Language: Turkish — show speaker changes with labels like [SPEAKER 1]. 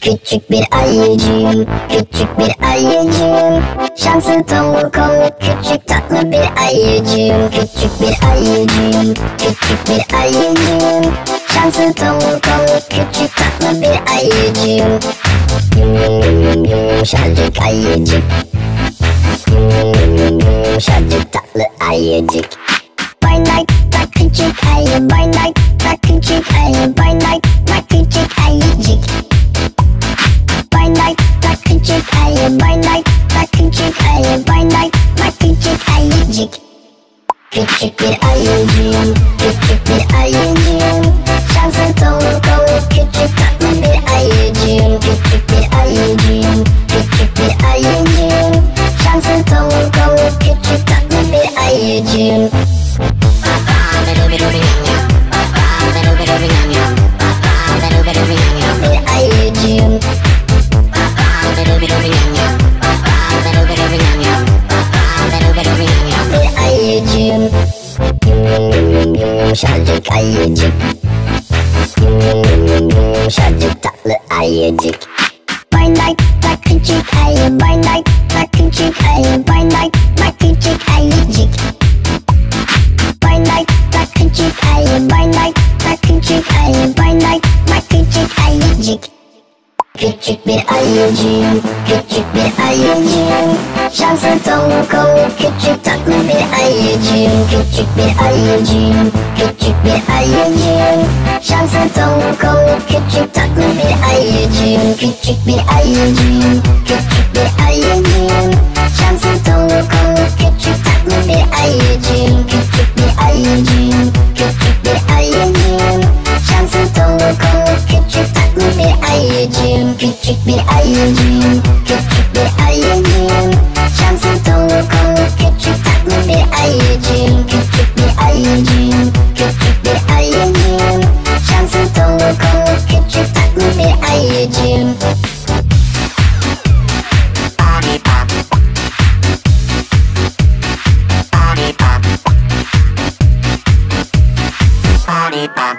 [SPEAKER 1] Küçük bir ayıcığım, küçük bir ayıcığım. Şanslı tombul komik küçük tatlı bir ayıcığım. Küçük bir ayıcığım, küçük bir ayıcığım. Şanslı tombul komik küçük tatlı bir ayıcığım. Yum yum yum yum yum yumuşacık ayıcık. Yum yum yum yum yum yumuşacık tatlı ayıcık. Barnakta küçük ayı, barnakta küçük ayı, barnakta küçük ayı, barnakta küçük ayı, barnakta küçük ayıcık Küçük bir ayıcığım, küçük bir ayıcığım Şanslı yumuşacık ayıcık. Yum yum yum yum yum tatlı ayıcık Barnakta küçük ayı, barnakta küçük ayı, barnakta küçük ayıcık Barnakta küçük ayı, barnakta küçük ayı, barnakta küçük ayıcık Küçük bir ayıcığım, küçük bir ayıcığım Şanslı tavuk komik küçük tatlı bir ayıcığım Küçük bir ayıcığım, küçük bir ayıcığım Şanslı tavuk komik küçük tatlı bir ayıcığım Küçük bir ayıcığım, küçük bir ayıcığım Şanslı tavuk komik küçük tatlı bir ayıcığım Küçük bir ayıcığım, küçük bir ayıcığım Şanslı tavuk komik küçük tatlı bir ayıcığım Küçük bir ayıcığım, リーパン。